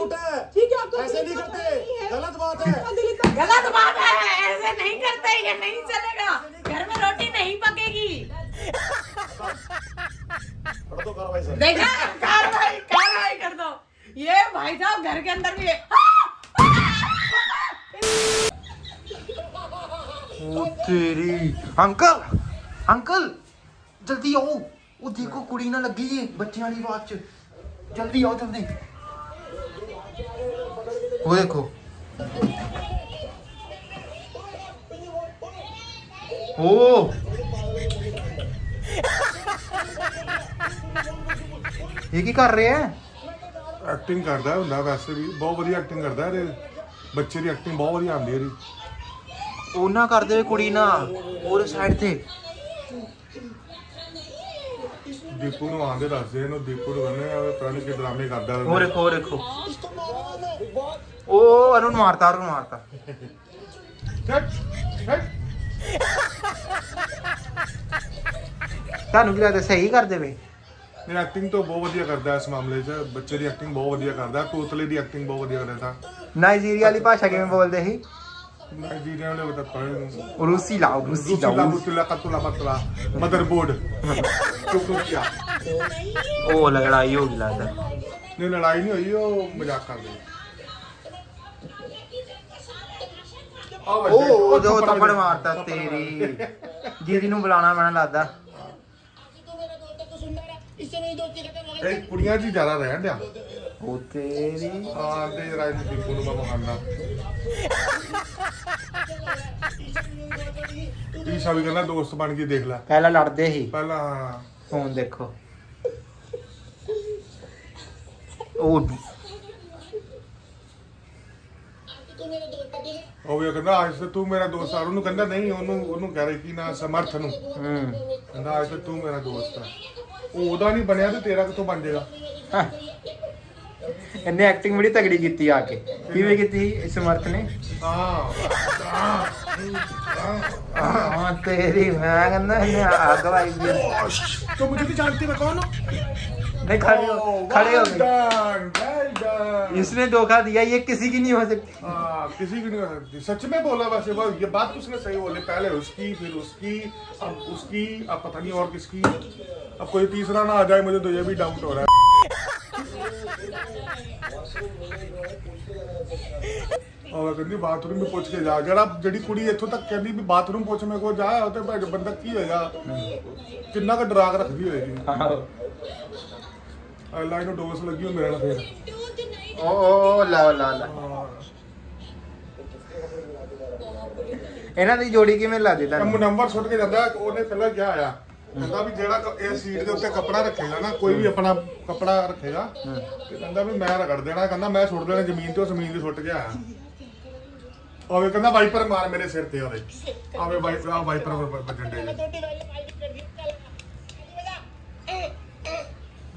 टूटा है ठीक है आपका ऐसे नहीं करते गलत बात है गलत बात है ऐसे नहीं करते ये नहीं चलेगा घर में रोटी नहीं पकेगी कर दो कार्रवाई सर देखा कार्रवाई कार्रवाई कर दो ये भाई साहब घर के अंदर भी ओ तेरी अंकल अंकल जल्दी आओ ਉਹ ਦੇਖੋ ਕੁੜੀ ਨਾਲ ਲੱਗੀ ਜੀ ਬੱਚਿਆਂ ਵਾਲੀ ਬਾਤ ਚ ਜਲਦੀ ਆਓ ਜਲਦੀ ਉਹ ਦੇਖੋ ਓ ਇਹ ਕੀ ਕਰ ਰਿਹਾ ਹੈ ਐਕਟਿੰਗ ਕਰਦਾ ਹੁੰਦਾ ਵੈਸੇ ਵੀ ਬਹੁਤ ਵਧੀਆ ਐਕਟਿੰਗ ਕਰਦਾ ਇਹਦੇ ਬੱਚੇ ਦੀ ਐਕਟਿੰਗ ਬਹੁਤ ਵਧੀਆ ਆਉਂਦੀ ਹੈ ਇਹਦੀ ਉਹਨਾਂ ਕਰਦੇ ਹੋਏ ਕੁੜੀ ਨਾ ਉਹਦੇ ਸਾਈਡ ਤੇ ਦੀਪੂ ਨੂੰ ਆਂਦੇ ਦੱਸਦੇ ਇਹਨੂੰ ਦੀਪੂ ਨੂੰ ਕਹਿੰਦੇ ਆ ਪਤਾ ਨਹੀਂ ਕਿ ਡਰਾਮੇ ਕਰਦਾ ਉਹ ਦੇਖੋ ਉਹ ਦੇਖੋ ਉਹ ਅਰੁਣ ਮਾਰਤਾ ਅਰੁਣ ਮਾਰਤਾ ਛੱਡ ਛੱਡ ਤੁਹਾਨੂੰ ਕੀ ਲੱਗਦਾ ਸਹੀ ਕਰਦੇ ਵੇ ਇਹ ਐਕਟਿੰਗ ਤੋਂ ਬਹੁਤ ਵਧੀਆ ਕਰਦਾ ਇਸ ਮਾਮਲੇ 'ਚ ਬੱਚੇ ਦੀ ਐਕਟਿੰਗ ਬਹੁਤ ਵਧੀਆ ਕਰਦਾ ਤੋਤਲੇ ਦੀ ਐਕਟਿੰਗ ਬਹੁਤ ਵਧੀਆ ਕਰਦਾ ਨਾਈਜੀਰੀਆ ਵਾਲੀ ਭਾਸ਼ਾ ਕਿਵੇਂ ਬੋਲਦੇ ਸੀ ਨਾਈਜੀਰੀਆ ਵਾਲੇ ਬਤਾ ਪਰ ਰੂਸੀ ਲਾਓ ਰੂਸੀ ਰੂਸੀ ਲਾ ਲਾਓ ਬੁਤਲਾ ਕਤਲਾ ਬਤਲਾ ਮਦਰਬੋਰਡ ਚੁਕੁਕਿਆ ਉਹ ਲੜਾਈ ਹੋ ਗਈ ਲੱਗਦਾ। ਨੇ ਲੜਾਈ ਨਹੀਂ ਹੋਈ ਉਹ ਮਜ਼ਾਕ ਕਰਦੇ ਉਹ ਉਹ ਜੋ ਵੱਜੇ। ਮਾਰਤਾ ਤੇਰੀ। ਜਿਹਦੀ ਨੂੰ ਬੁਲਾਣਾ ਮੈਨਾਂ ਲੱਗਦਾ। ਇਹ ਕੁੜੀਆਂ ਜੀ ਜ਼ਿਆਦਾ ਰਹਿਣ ਡਿਆ ਉਹ ਤੇਰੀ। ਆ ਤੇ ਰਾਜਨੀਤਿਕ ਨੂੰ ਮੈਂ ਮਹਾਨਾ ਈਸ਼ਾ ਵੀ ਕਹਿੰਦਾ ਦੋਸਤ ਬਣ ਕੇ ਦੇਖ ਲੈ। ਪਹਿਲਾਂ ਲੜਦੇ ਸੀ। ਪਹਿਲਾਂ ਹੁਣ ਦੇਖੋ। ਉਹ ਕਹਿੰਦਾ ਅੱਜ ਤੇ ਤੂੰ ਮੇਰਾ ਦੋਸਤ ਆ ਉਹਨੂੰ ਕਹਿੰਦਾ ਨਹੀਂ ਉਹਨੂੰ ਉਹਨੂੰ ਕਹਿ ਰਹੀ ਕਿ ਨਾ ਸਮਰਥ ਨੂੰ ਕਹਿੰਦਾ ਅੱਜ ਤੇ ਤੂੰ ਮੇਰਾ ਦੋਸਤ ਆ ਉਹ ਉਹਦਾ ਨਹੀਂ ਬਣਿਆ ਤੇ ਤੇਰਾ ਕਿੱਥੋਂ ਬਣ ਜਾਏਗਾ ਇਹਨੇ ਐਕਟਿੰਗ ਬੜੀ ਤਗੜੀ ਕੀਤੀ ਆ ਕੇ ਕਿਵੇਂ ਕੀਤੀ ਸਮਰਥ ਨੇ ਹਾਂ ਹਾਂ ਤੇਰੀ ਮੈਂ ਕਹਿੰਦਾ ਇਹਨੇ ਆਗ ਲਾਈ ਤੂੰ ਮੈਨੂੰ ਵੀ ਜਾਣਦੀ ਮੈਂ ਕੌਣ ਹਾਂ नहीं खड़े हो oh, खड़े हो इसने धोखा दिया ये किसी की नहीं हो सकती। हाँ, किसी की नहीं हो सकती। सच में बोला वैसे वो ये बात तो उसने सही बोली। पहले उसकी फिर उसकी अब उसकी अब पता नहीं और किसकी। अब कोई तीसरा ना आ जाए मुझे तो ये भी डाउट हो रहा है। और कहती बाथरूम भी पूछ के जा। अगर आप जड़ी कुड़ी इथों तक कहती भी बाथरूम पूछ मेरे को जाए होते तो बंदा की होगा कि डराग रख दी होगी हाँ। ਲਾਈਨ ਨੂੰ ਡੋਸ ਲੱਗੀ ਹੋਈ ਮੇਰੇ ਨਾਲ ਫੇਰ ਓ ਲਾ ਲਾ ਲਾ। ਇਹਨਾਂ ਦੀ ਜੋੜੀ ਕਿਵੇਂ ਲਾ ਦਿੱਤਾ? ਮੈਂ ਨੰਬਰ ਸੁੱਟ ਕੇ ਜਾਂਦਾ ਉਹਨੇ ਪਹਿਲਾਂ ਕਿਹਾ ਆਇਆ ਕਹਿੰਦਾ ਵੀ ਜਿਹੜਾ ਇਹ ਸੀਟ ਦੇ ਉੱਤੇ ਕੱਪੜਾ ਰੱਖੇਗਾ ਨਾ ਕੋਈ ਵੀ ਆਪਣਾ ਕੱਪੜਾ ਰੱਖੇਗਾ ਤੇ ਕਹਿੰਦਾ ਵੀ ਮੈਂ ਰਗੜ ਦੇਣਾ ਕਹਿੰਦਾ ਮੈਂ ਸੁੱਟ ਦੇਣਾ ਜ਼ਮੀਨ ਤੋਂ ਜ਼ਮੀਨ ਤੇ ਸੁੱਟ ਗਿਆ। ਆਵੇ ਕਹਿੰਦਾ ਵਾਈਪਰ ਮਾਰ ਮੇਰੇ ਸਿਰ ਤੇ ਆਵੇ। ਆਵੇ ਵਾਈਪਰ ਵਾਈਪਰ ਵੱਜਣ ਦੇ।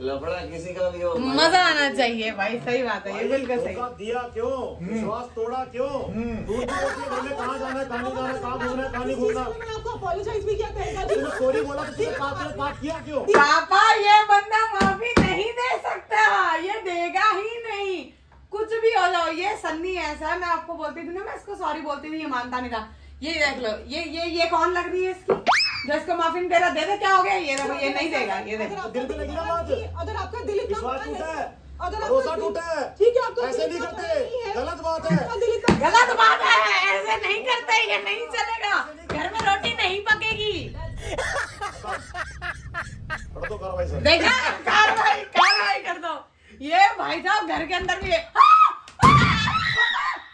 लफड़ा किसी का भी हो मज़ा आना चाहिए भाई सही बात है ये बिल्कुल सही। दिया क्यों? विश्वास तोड़ा क्यों? दूर दूर के बोले कहाँ जाना है? कहाँ नहीं जाना है? कहाँ घूमना है? कहाँ नहीं घूमना? मैंने आपको अपोलोजाइज भी किया सॉरी बोला तो पाप किया क्यों? पापा ये बंदा माफ़ी नहीं दे सकता ये देगा ही नहीं। कुछ भी हो जाओ ये सन्नी ऐसा है मैं आपको बोलती थी ना मैं इसको सॉरी बोलती थी ये मानता नहीं था। ये देख लो ये ये ये कौन लग रही है इसकी? जो इसको माफ़ी नहीं दे रहा दे दे क्या हो गया? ये देखो ये नहीं देगा ये अगर देखो। आपका दिल पे लगी ना बात? अगर आपका दिल इतना विश्वास टूटा है। अगर भरोसा टूटा है। ठीक है आपका ऐसे नहीं करते। गलत बात है। गलत बात है ऐसे नहीं करते ये नहीं चलेगा। घर में रोटी नहीं पकेगी। कर दो कार्रवाई सर देखा? कार्रवाई कार्रवाई कर दो। ये भाई साहब घर के अंदर भी है।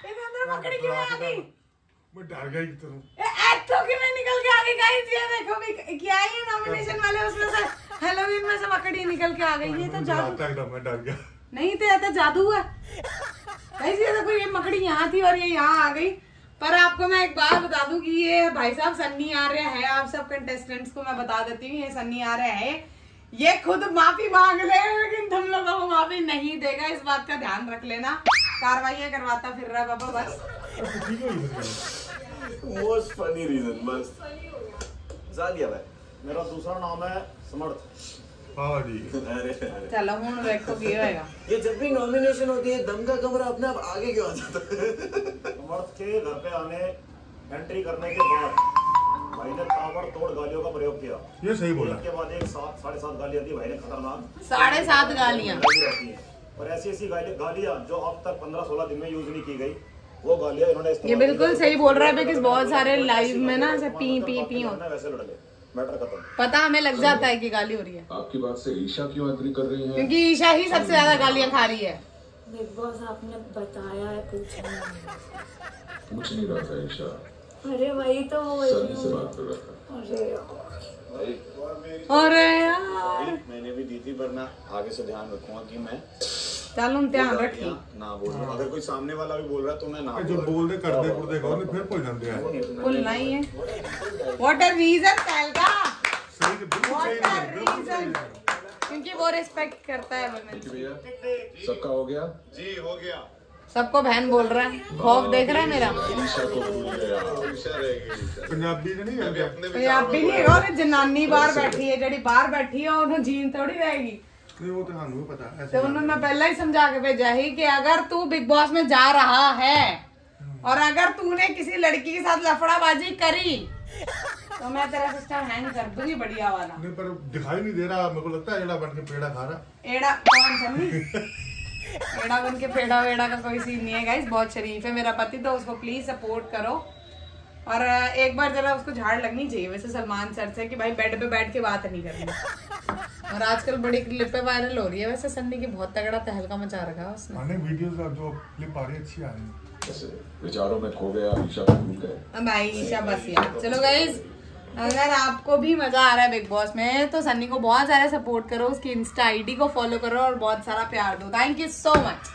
इसके अंदर मकड़ी क्यों आ गई मैं डर की में निकल के आ गई गाइस ये देखो क्या ये नॉमिनेशन वाले उसमें से हेलोवीन में से मकड़ी निकल के आ गई। ये तो जादू एकदम मैं डर गया। नहीं तो ये तो जादू है। ऐसे ये देखो ये मकड़ी यहाँ थी और ये यहाँ आ गई। पर आपको मैं एक बात बता दूँ कि ये भाई साहब सन्नी आ रहे हैं। आप सब कंटेस्टेंट्स को मैं बता देती हूँ ये सन्नी आ रहे हैं। ये खुद माफ़ी मांग ले लेकिन तुम लोगों को माफ़ी नहीं देगा। इस बात का ध्यान रख लेना। कार्रवाइयाँ करवाता फिर रहा बाबा बस। मोस्ट फनी रीजन बस जालिया भाई। मेरा दूसरा नाम है समर्थ। हाँ जी अरे अरे। चलो हूँ देखो की होएगा ये जब भी नॉमिनेशन होती है दम का कमरा अपने आप आगे क्यों आ जाता है? समर्थ के घर पे आने एंट्री करने के बाद भाई ने ताबड़ तोड़ गालियों का प्रयोग किया। ये सही बोला। बाद एक सात साढ़े सात गालियाँ दी भाई ने खतरनाक। साढ़े सात गालियाँ। और ऐसी ऐसी गालियाँ जो अब तक पंद्रह सोलह दिन में यूज़ नहीं की गई। वो गालियाँ इन्होंने ये बिल्कुल सही बोल रहा है बिकॉज़ बहुत सारे लाइव में ना ऐसे पी पी पी हो। वैसे लड़ ले पता हमें लग जाता है कि गाली हो रही है। आपकी बात से ईशा क्यों एग्री कर रही है? क्योंकि ईशा ही सबसे ज़्यादा गालियाँ खा रही है। बिग बॉस आपने बताया है कुछ नहीं। पूछ नहीं रहा था ईशा। अरे वही तो सनी से बात कर रहा था अरे अरे यार। मैंने भी दी थी पर मैं आगे से ध्यान रखूँगा कि मैं ध्यान ना हाँ। अगर कोई सामने वाला भी बोल रहा है तो मैं ना जो बोल दे कर दे फिर भूल जाते हैं। है व्हाट अ रीजन का सही बिल्कुल सही रीजन क्योंकि वो रिस्पेक्ट करता है वुमेन सबका हो गया? जी हो गया। सबको बहन बोल रहा है। खौफ हाँ, देख रहा है मेरा? पंजाबी तो नहीं तो जनानी बाहर बैठी है जड़ी बाहर बैठी है जीन थोड़ी रहेगी। ਨਹੀਂ ਉਹ ਤੁਹਾਨੂੰ ਵੀ ਪਤਾ ਐਸੀ तो उन्होंने मैं पहले ही समझा के भेजा ही कि अगर तू बिग बॉस में जा रहा है और अगर तूने किसी लड़की के साथ लफड़ाबाजी करी तो मैं तेरा सिस्टम हैंग कर दूंगी बढ़िया वाला नहीं पर दिखाई नहीं दे रहा मेरे को लगता है जेड़ा बन के पेड़ा खा रहा एड़ा कौन सन्नी एड़ा बन के पेड़ा वेड़ा का कोई सीन नहीं है गाइस बहुत शरीफ है मेरा पति तो उसको प्लीज सपोर्ट करो और अ, एक बार जरा उसको झाड़ लगनी चाहिए वैसे सलमान सर से कि भाई बेड पे बैठ के बात नहीं करनी और आजकल बड़ी क्लिपें वायरल हो रही है। वैसे सन्नी की बहुत तगड़ा तहलका मचा रखा है उसने। वीडियोस अब जो क्लिप आ रही है अच्छी आ रही है। विचारों में खो गया ईशा को भूल गए। अब भाई ईशा बस यार चलो गाइस अगर आपको भी मज़ा आ रहा है बिग बॉस में तो सन्नी को बहुत सारा सपोर्ट करो उसकी इंस्टा आईडी को फॉलो करो और बहुत सारा प्यार दो। Thank you so much